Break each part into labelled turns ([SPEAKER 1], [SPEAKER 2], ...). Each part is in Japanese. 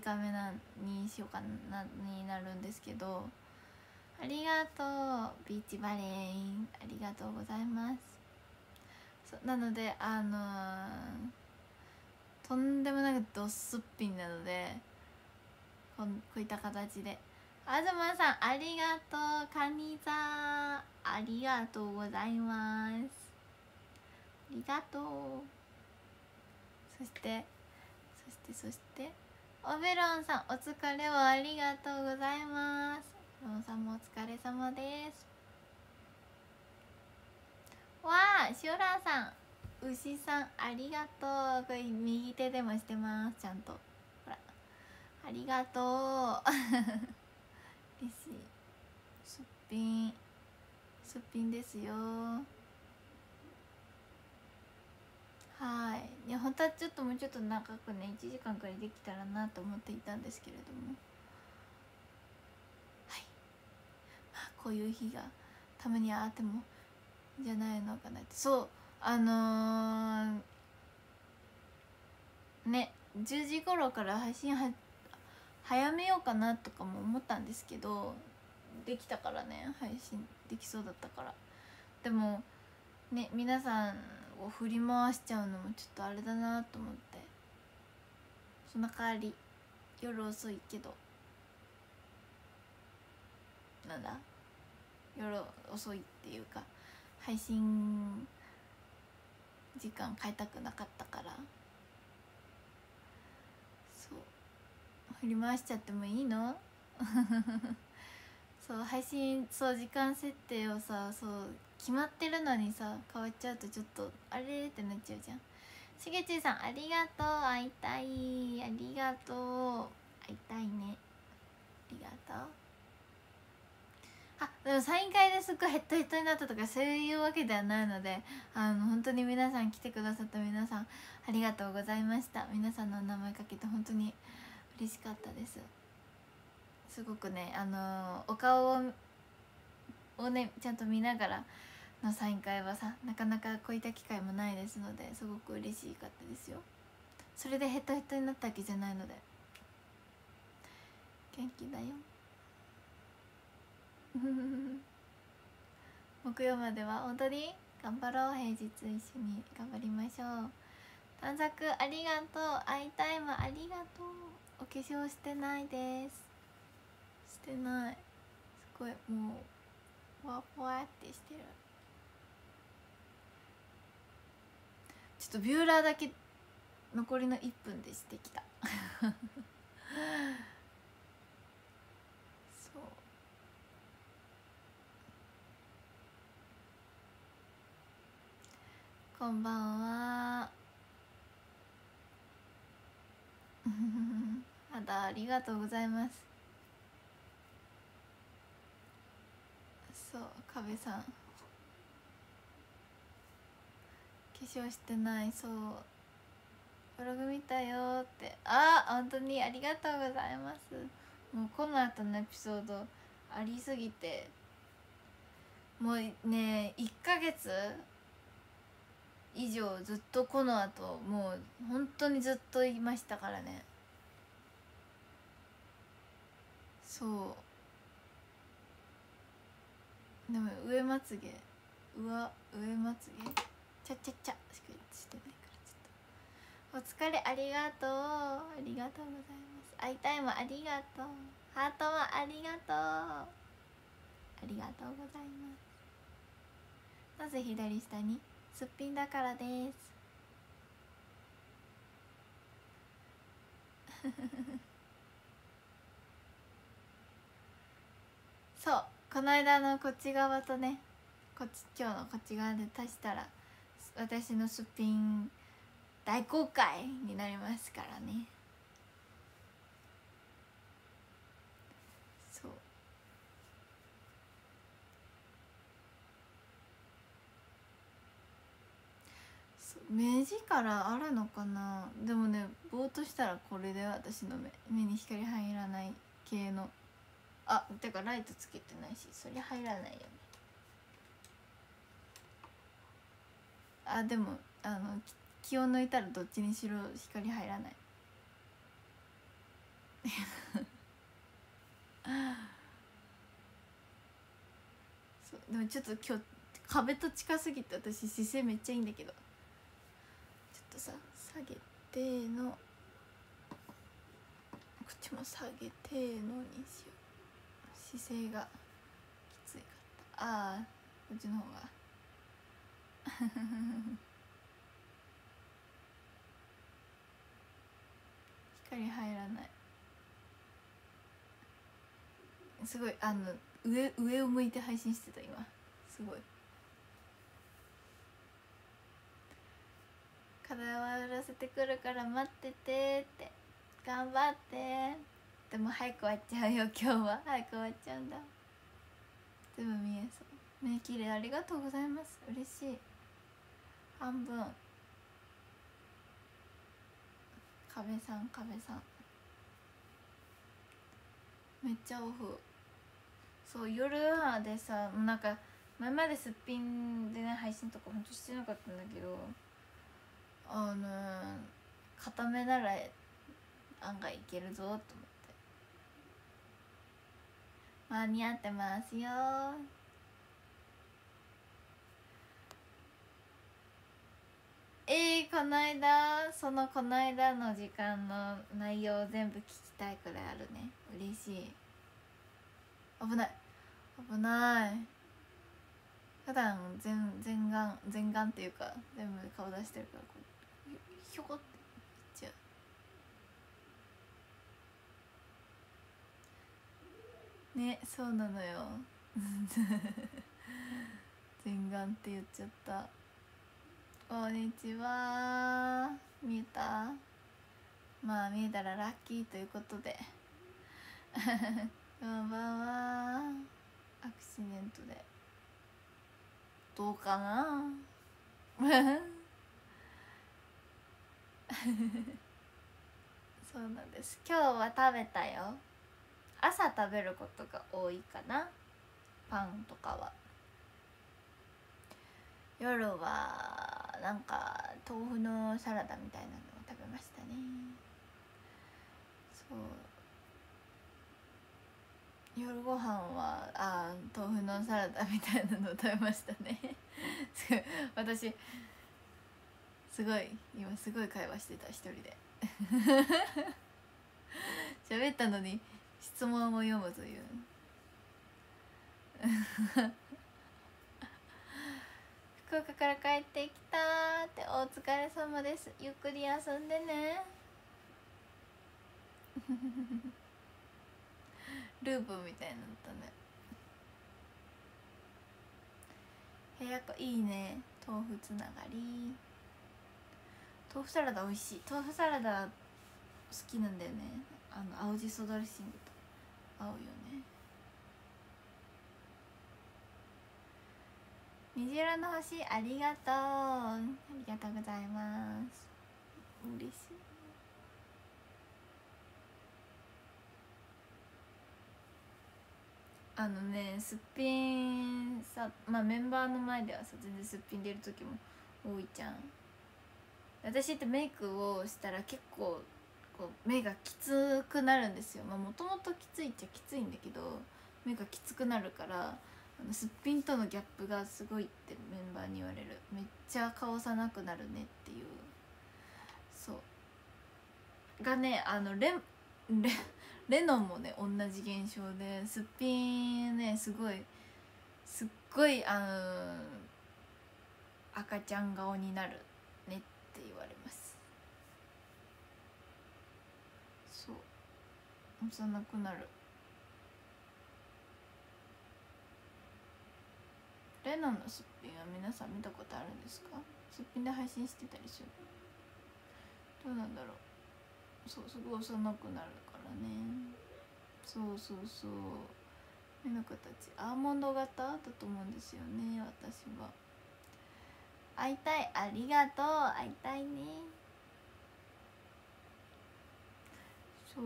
[SPEAKER 1] 短めなにしようかなになるんですけどありがとうビーチバレーンありがとうございます。なのであのー、とんでもなくどっすっぴんなのでこんこういった形で。東さんありがとうカニ座ありがとうございます。ありがとう。そしてそしてそして。オベロンさんお疲れをありがとうございます。ロンさんもお疲れ様です。わあシオラーさん牛さんありがとう。これ右手でもしてます。ちゃんと。ほら。ありがとう。嬉しい。すっぴん。すっぴんですよ。はい。いや本当はちょっともうちょっと長くね1時間くらいできたらなと思っていたんですけれども。はい。まあこういう日がたまにあってもじゃないのかなって。そうあのー、ね10時頃から配信は早めようかなとかも思ったんですけどできたからね配信できそうだったから。でもね皆さんを振り回しちゃうのもちょっとあれだなと思って。その代わり夜遅いけど。なんだ？夜遅いっていうか配信時間変えたくなかったから。そう。振り回しちゃってもいいの？そう配信そう時間設定をさそう決まってるのにさ変わっちゃうとちょっとあれってなっちゃうじゃん。しげちさんありがとう。会いたい。ありがとう。会いたいね。ありがとう。あでもサイン会ですっごいヘッドヘッドになったとかそういうわけではないのであの本当に皆さん来てくださった皆さんありがとうございました。皆さんのお名前かけて本当に嬉しかったです。すごくねあのお顔ををねちゃんと見ながらのサイン会はさなかなかこういった機会もないですのですごく嬉しかったですよ。それでヘトヘトになったわけじゃないので。元気だよ。木曜までは本当に頑張ろう。平日一緒に頑張りましょう。短冊ありがとう。アイタイムありがとう。お化粧してないです。してない。すごいもうふわふわってしてる。ちょっとビューラーだけ残りの1分でしてきた。そう。こんばんは。肌ありがとうございます。そう壁さん化粧してないそう。ブログ見たよって。あ本当にありがとうございます。もうこの後のエピソードありすぎて。もうね1ヶ月以上ずっとこの後もう本当にずっといましたからね。そう。でも上まつげ。上上まつげ。ちゃちゃちゃしかしてないからちょっと。お疲れありがとう。ありがとうございます。会いたいもありがとう。ハートもありがとう。ありがとうございます。なぜ左下に？すっぴんだからです。そう。この間のこっち側とねこっち今日のこっち側で足したら私のすっぴん大公開になりますからね。そう。目力あるのかな？でもねぼーっとしたらこれで私の目目に光入らない系の。あてからライトつけてないしそりゃ入らないよね。あでもあの気を抜いたらどっちにしろ光入らない。そうでもちょっと今日壁と近すぎて私姿勢めっちゃいいんだけど。ちょっとさ下げてのこっちも下げてのにしよう。姿勢がきついかった。ああこっちの方が。光入らない。すごいあの上上を向いて配信してた今。すごい。課題終らせてくるから待っててって。頑張って。でも早く終わっちゃうよ今日は。早く終わっちゃうんだ。全部見えそう。目綺麗。ありがとうございます。嬉しい。半分。壁さん壁さん。めっちゃオフ。そう夜でさなんか前まですっぴんでね配信とかほんとしてなかったんだけどあの固めなら案外いけるぞと思って。間に合ってますよえー、この間そのこの間の時間の内容を全部聞きたいくらいあるね。嬉しい。危ない。危ない。普段全全眼全眼っていうか全部顔出してるからこうひょこっていっちゃう。ねそうなのよ。全眼って言っちゃった。こんにちは。見えた？まあ見えたらラッキーということで。こんばんは。アクシデントで。どうかな？そうなんです。今日は食べたよ。朝食べることが多いかな。パンとかは。夜はなんか豆腐のサラダみたいなのを食べましたね。そう。夜ご飯はあ豆腐のサラダみたいなのを食べましたね。私 すごい今すごい会話してた一人で。喋ったのに質問を読むという。福岡から帰ってきたってお疲れ様です。ゆっくり遊んでね。ループみたいになったね。部屋かいいね。豆腐つながり。豆腐サラダ美味しい。豆腐サラダ好きなんだよね。あの青じそドレッシングと合うよね。虹色の星ありがとう。ありがとうございます。嬉しい。あのねすっぴんさまあメンバーの前ではさ全然すっぴん出る時も多いじゃん。私ってメイクをしたら結構こう目がきつくなるんですよ。まあもともときついっちゃきついんだけど目がきつくなるからあのすっぴんとのギャップがすごいってメンバーに言われる。めっちゃ顔さなくなるねっていう。そう。がねあのレレレノンもね同じ現象ですっぴんねすごいすっごいあの赤ちゃん顔になるねって言われます。そう。幼くなる。レノンのすっぴんは皆さん見たことあるんですか？すっぴんで配信してたりする。どうなんだろう。そうすごい幼くなるからね。そうそうそう。目の形。アーモンド型だと思うんですよね私は。会いたい。ありがとう。会いたいね。そう。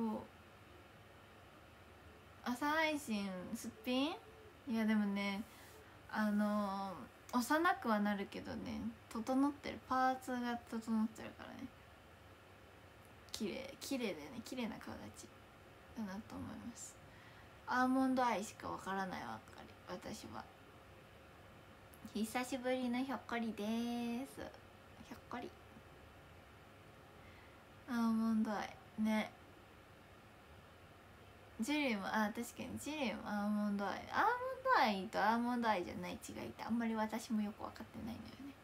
[SPEAKER 1] 朝配信すっぴん？いやでもねあの幼くはなるけどね整ってる。パーツが整ってるからね。綺麗綺麗だよね。綺麗な顔立ちだなと思います。アーモンドアイしかわからないわかり。私は。久しぶりのひょっこりです。ひょっこり。アーモンドアイ。ね。ジュリーもあ確かにジュリーもアーモンドアイ。アーモンドアイとアーモンドアイじゃない違いってあんまり私もよく分かってないのよね。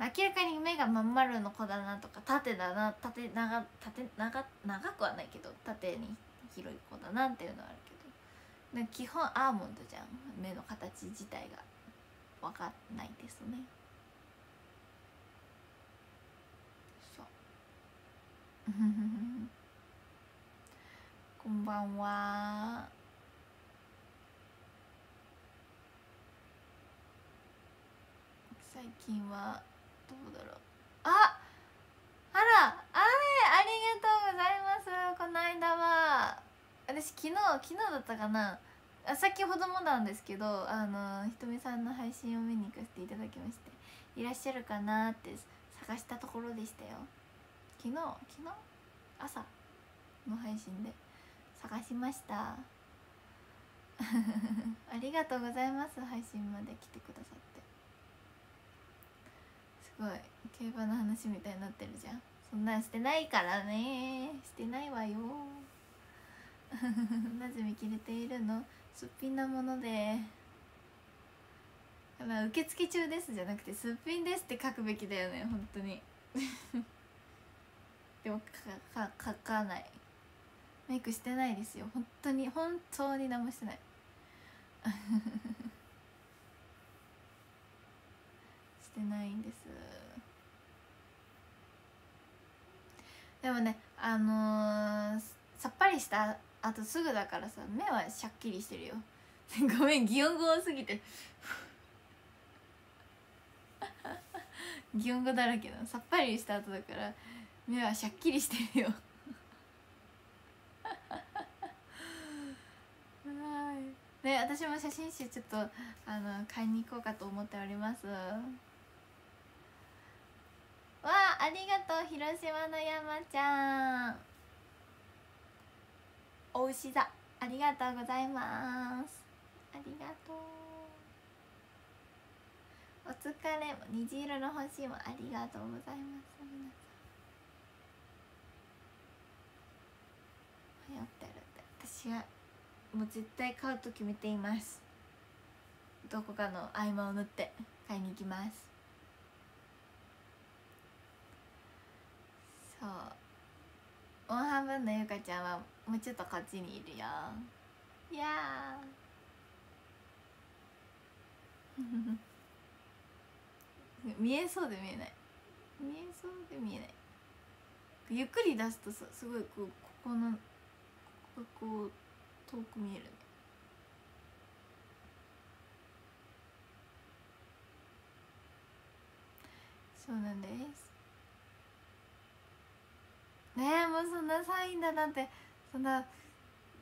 [SPEAKER 1] 明らかに目がまん丸の子だなとか縦だな縦長縦長長くはないけど縦に広い子だなっていうのはあるけど。基本アーモンドじゃん。目の形自体が分かんないですね。そう。こんばんは。最近はどうだろう。ああらあれありがとうございます。この間は。私昨日昨日だったかな。あ先ほどもなんですけどあのひとみさんの配信を見に行かせていただきましていらっしゃるかなって探したところでしたよ。昨日昨日？朝の配信で探しました。ありがとうございます。配信まで来てくださって。ごい競馬の話みたいになってるじゃん。そんなんしてないからね。してないわよ。なぜ見切れているの？すっぴんなもので。まあ受付中ですじゃなくてすっぴんですって書くべきだよね本当に。でもかか書かない。メイクしてないですよ。本当に本当に何もしてない。してないんです。でもねあのー、さっぱりしたあとすぐだからさ目はしゃっきりしてるよ。ごめん擬音語多すぎて。擬音語だらけだ。さっぱりした後だから目はしゃっきりしてるよ。はい。ね私も写真集ちょっとあの買いに行こうかと思っております。わあありがとう広島の山ちゃん。お牛座ありがとうございます。ありがとう。お疲れ。も虹色の星もありがとうございます。皆さん。迷ってるって。私はもう絶対買うと決めています。どこかの合間を縫って買いに行きますそうもう半分のゆかちゃんはもうちょっとこっちにいるよいや 見えそうで見えない。見えそうで見えない。ゆっくり出すとさすごいこうここのこここう遠く見えるね。そうなんです。ねえもうそんなサインだなんて。そんな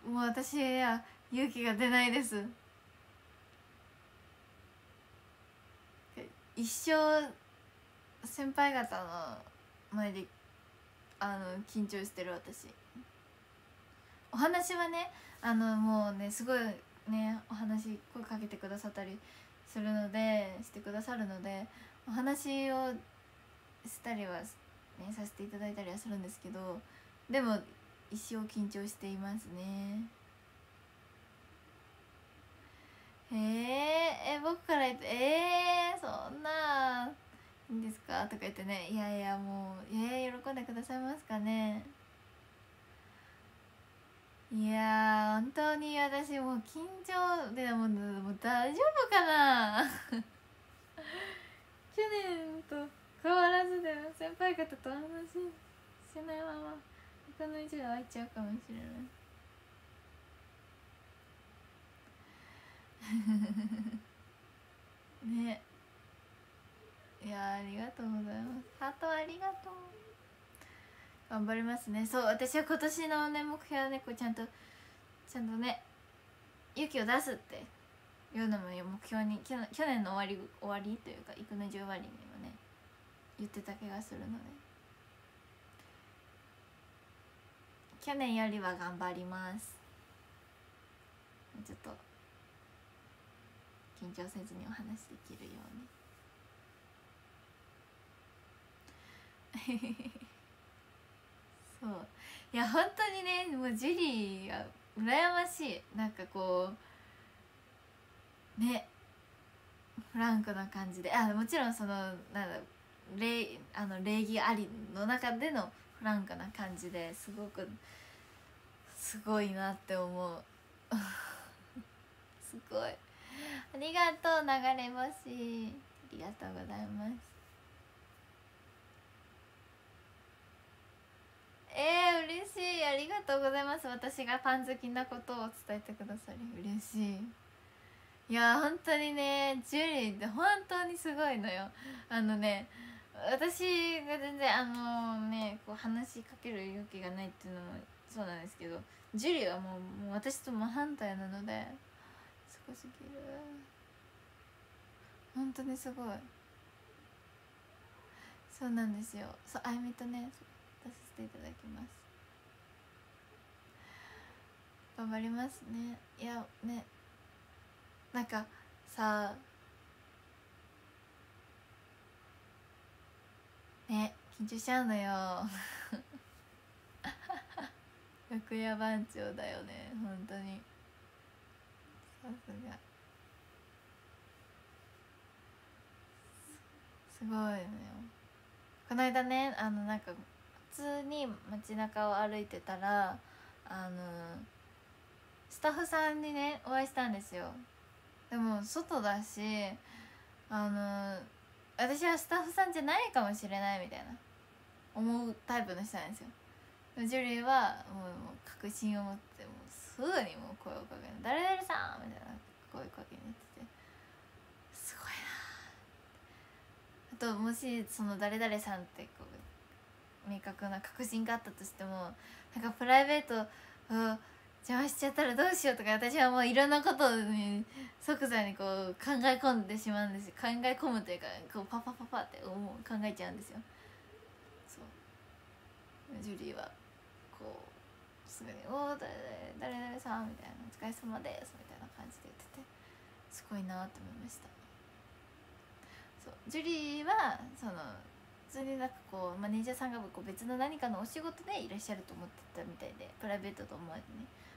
[SPEAKER 1] もう私や勇気が出ないです。一生先輩方の前であの緊張してる私。お話はねあのもうねすごいねお話声かけてくださったりするのでしてくださるのでお話をしたりはねさせていただいたりはするんですけどでも一生緊張していますねえー、え僕から言って「えー、そんないいんですか?」とか言ってね「いやいやもうえー、喜んでくださいますかね?」いや本当に私もう緊張でももう大丈夫かな？去年と変わらず先輩方と話しないまま他の一度会っちゃうかもしれない。ね。いやありがとうございます。ハートありがとう。頑張りますね。そう私は今年のね目標はねこうちゃんとちゃんとね勇気を出すっていうのも目標に去年の終わり終わりというか幾の十終わりにもね言ってた気がするので去年よりは頑張ります。ちょっと緊張せずにお話できるように。そう。いや本当にねもうジュリーが羨ましい。なんかこうねフランクな感じで。あもちろんそのなんだ礼あの礼儀ありの中でのフランクな感じですごくすごいなって思う。すごい。ありがとう流れ星。ありがとうございます。えー、嬉しい。ありがとうございます。私がパン好きなことを伝えてくださり嬉しい。いや本当にねジュリーって本当にすごいのよ。あのね私が全然あのねこう話しかける勇気がないっていうのもそうなんですけどジュリーはもうもう私と真反対なのですごすぎる本当にすごい。そうなんですよ。そうあゆみとね出させていただきます。頑張りますね。いやね。なんかさあね緊張しちゃうのよ。楽屋番長だよね本当に。さすが。すごいのよ。この間ねあのなんか普通に街中を歩いてたらあのスタッフさんにねお会いしたんですよ。でも外だしあの私はスタッフさんじゃないかもしれないみたいな。思うタイプの人なんですよ。ジュリーはもう確信を持ってもうすぐにもう声をかける「誰々さん!」みたいな声かけに行ってて。すごいなあともしその誰々さんってこう明確な確信があったとしてもなんかプライベートを邪魔しちゃったらどうしようとか私はもういろんなことに即座にこう考え込んでしまうんです考え込むというかこうパパパパって思う考えちゃうんですよ。そう。ジュリーはこうすぐに「おお誰誰誰さん」みたいな「お疲れ様です」みたいな感じで言っててすごいなって思いました。そう。ジュリーはその普通になんかこうマネージャーさんがこう別の何かのお仕事でいらっしゃると思ってたみたいでプライベートと思わずにハ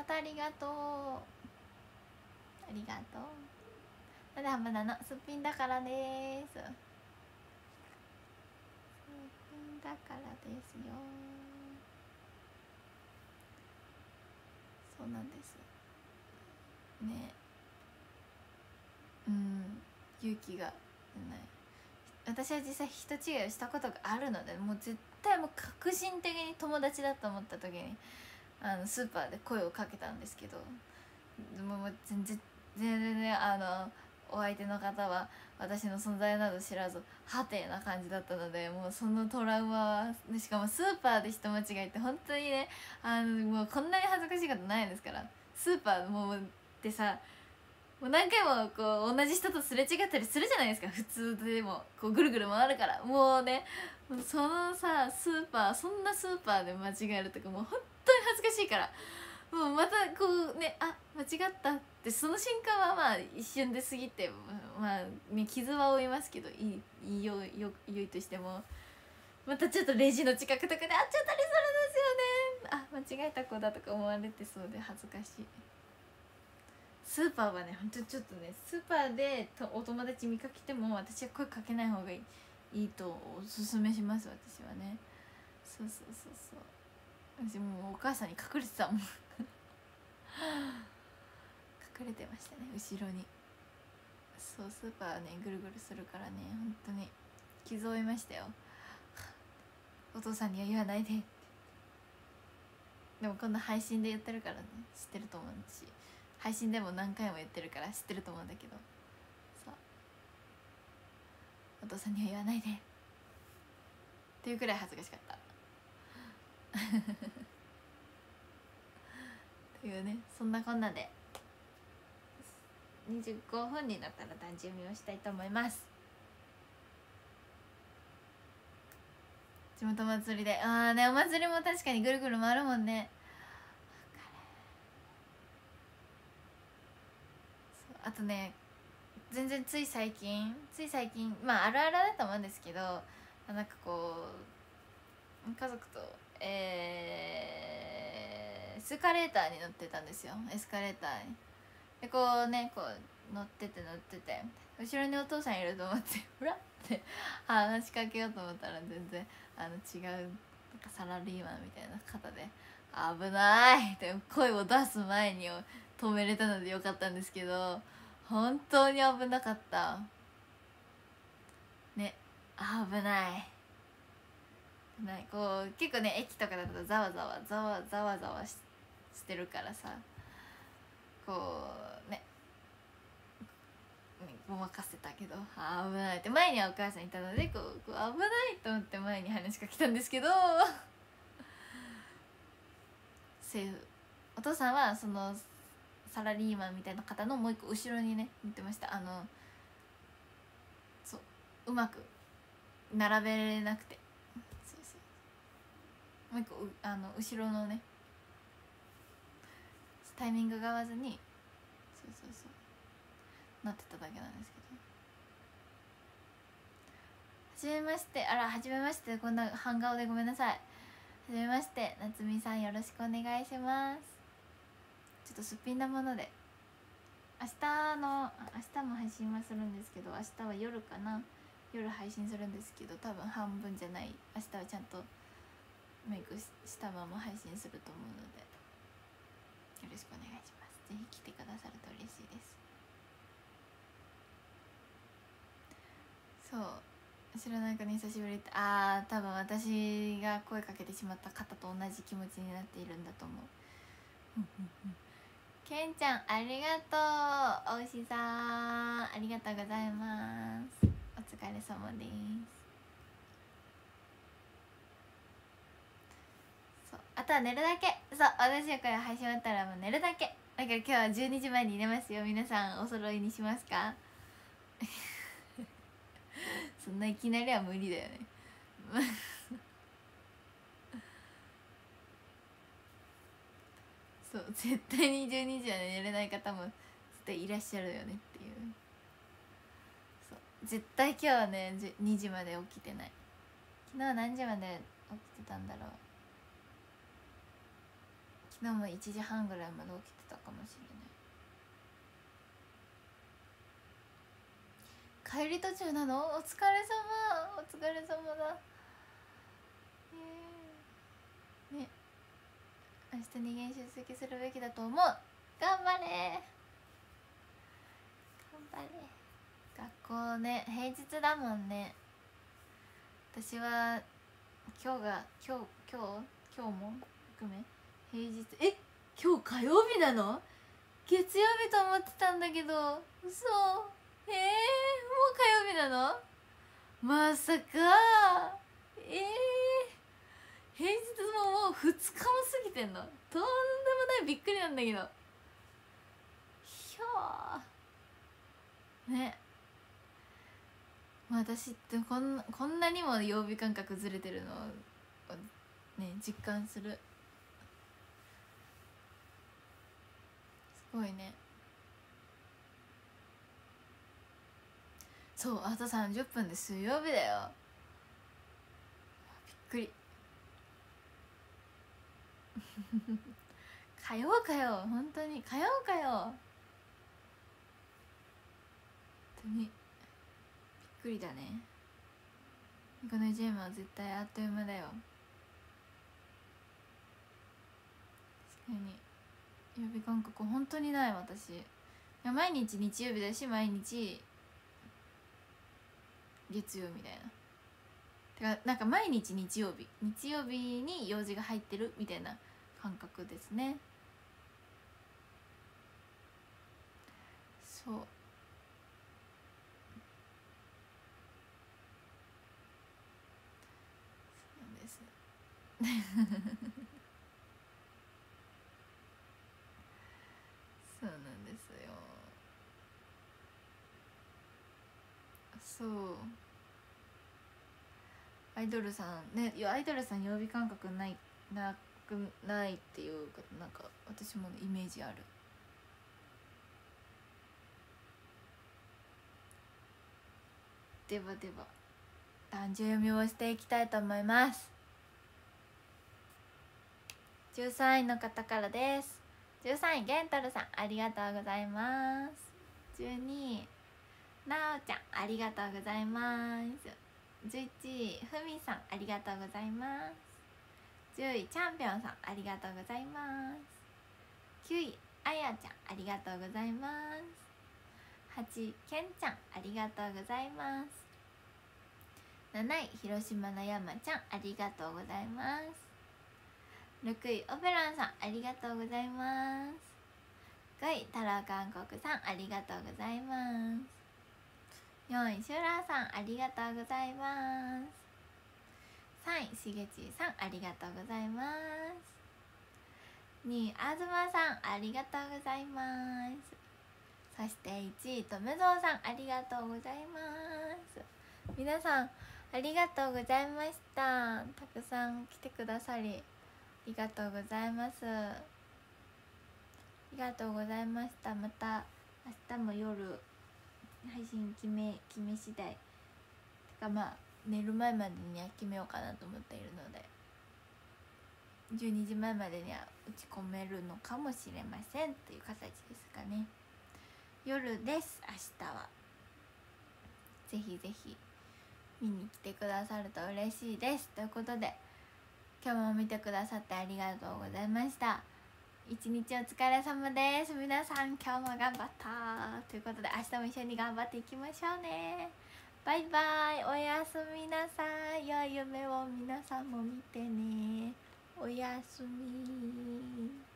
[SPEAKER 1] ートありがとう。ありがとう。まだまだのすっぴんだからです。すっぴんだからですよ。そうなんです。ね。うん。勇気がない。私は実際人違いをしたことがあるのでもう絶対もう革新的に友達だと思った時にあのスーパーで声をかけたんですけどもう全然全然ねあのお相手の方は私の存在など知らずはてな感じだったのでもうそのトラウマはしかもスーパーで人間違いって本当にねあのもうこんなに恥ずかしいことないですからスーパーもうってさもう何回もこう同じ人とすれ違ったりするじゃないですか普通でもこうぐるぐる回るからもうねそのさスーパーそんなスーパーで間違えるとかもう本当当に恥ずかしいから。もうまたこうねあ間違ったってその瞬間はまあ一瞬で過ぎてまあ、ね、傷は負いますけどいいいいよよよいとしても。またちょっとレジの近くとかで会っちゃったりするんですよね。あ間違えた子だとか思われてそうで恥ずかしい。スーパーはね本当にちょっとねスーパーでとお友達見かけても私は声かけない方がいいいいとおすすめします私はね。そうそうそうそう。私もうお母さんに隠れてたもん。隠れてましたね後ろに。そうスーパーねぐるぐるするからね本当に。傷を負いましたよ。お父さんには言わないで。でも今度配信で言ってるからね知ってると思うし。配信でも何回も言ってるから知ってると思うんだけど。そう。お父さんには言わないで。っていうくらい恥ずかしかった。というねそんなこんなで25分になったら断準備をしたいと思います。地元祭りで。ああねお祭りも確かにぐるぐる回るもんね。あとね全然つい最近つい最近まああるあるだと思うんですけどなんかこう家族とえー、エスカレーターに乗ってたんですよ。エスカレーターに。でこうねこう乗ってて乗ってて。後ろにお父さんいると思って ふらって話しかけようと思ったら全然あの違うサラリーマンみたいな方で「危ない!」って声を出す前に止めれたのでよかったんですけど本当に危なかった。ね危ない。ないこう結構ね駅とかだとざわざわざわざわざわししてるからさ。こうね。ごまかせたけどあ危ない。って前にはお母さんいたのでこう危ないと思って前に話しかけたんですけど。セーフお父さんはそのサラリーマンみたいな方のもう一個後ろにね乗ってました。あのそううまく並べれなくて。もう一個あの後ろのねタイミングが合わずにそうそうそうなってただけなんですけど。はじめましてあらはじめましてこんな半顔でごめんなさい。はじめまして夏美さんよろしくお願いします。ちょっとすっぴんなもので明日の明日も配信はするんですけど明日は夜かな？夜配信するんですけど多分半分じゃない。明日はちゃんとメイクしたまま配信すると思うのでよろしくお願いします。ぜひ来てくださると嬉しいです。そう。知らないかに久しぶりってああ多分私が声かけてしまった方と同じ気持ちになっているんだと思う。けんちゃんありがとう。おいしさんありがとうございます。お疲れ様ですあとは寝るだけ。そう私はこれ配信終わったらもう寝るだけ。だから今日は12時前に寝ますよ。皆さんお揃いにしますか？そんないきなりは無理だよね。そう絶対に12時は寝れない方も絶対いらっしゃるよねっていう。そう絶対今日はね2時まで起きてない。昨日何時まで起きてたんだろう。昨日も1時半ぐらいまで起きてたかもしれない。帰り途中なの？お疲れ様。お疲れ様だ。えー、ね。明日に限出席するべきだと思う。頑張れ。頑張れ。学校ね平日だもんね。私は今日が今日今日？今日も？含め？平日。え今日火曜日なの？月曜日と思ってたんだけど。嘘。えー、もう火曜日なの？まさか。えー、平日ももう2日も過ぎてんの？とんでもないびっくりなんだけど。ひょー。ね。私ってこんこんなにも曜日感覚ずれてるのをね実感する。すごいね。そうあと30分で水曜日だよ。びっくり。火曜かよ。本当に。火曜かよ。本当に。びっくりだね。このジェームは絶対あっという間だよ。確かに。曜日感覚本当にない私。いや毎日日曜日だし毎日月曜みたいな。てかなんか毎日日曜日。日曜日に用事が入ってるみたいな感覚ですね。そう。そうですそうなんですよそう。アイドルさんねいやアイドルさん曜日感覚ないなくないっていうかなんか私もイメージある。ではでは男女読みをしていきたいと思います。13位の方からです。13位ゲントルさんありがとうございます。12位なおちゃんありがとうございます。11位ふみさんありがとうございます。10位チャンピオンさんありがとうございます。9位あやちゃんありがとうございます。8位けんちゃんありがとうございます。7位広島の山ちゃんありがとうございます。6位オペランさんありがとうございます。5位太郎韓国さんありがとうございます。4位シュラーさんありがとうございます。3位しげちさんありがとうございます。2位あずまさんありがとうございます。そして1位とめぞうさんありがとうございます。皆さんありがとうございました。たくさん来てくださりありがとうございます。ありがとうございました。また明日も夜配信決め決め次第てかまあ寝る前までには決めようかなと思っているので。12時前までには打ち込めるのかもしれませんという形ですかね。夜です明日は。ぜひぜひ見に来てくださると嬉しいです。ということで今日も見てくださってありがとうございました。一日お疲れ様です。皆さん今日も頑張った。ということで明日も一緒に頑張っていきましょうね。バイバイ。おやすみなさい。良い夢を皆さんも見てね。おやすみ。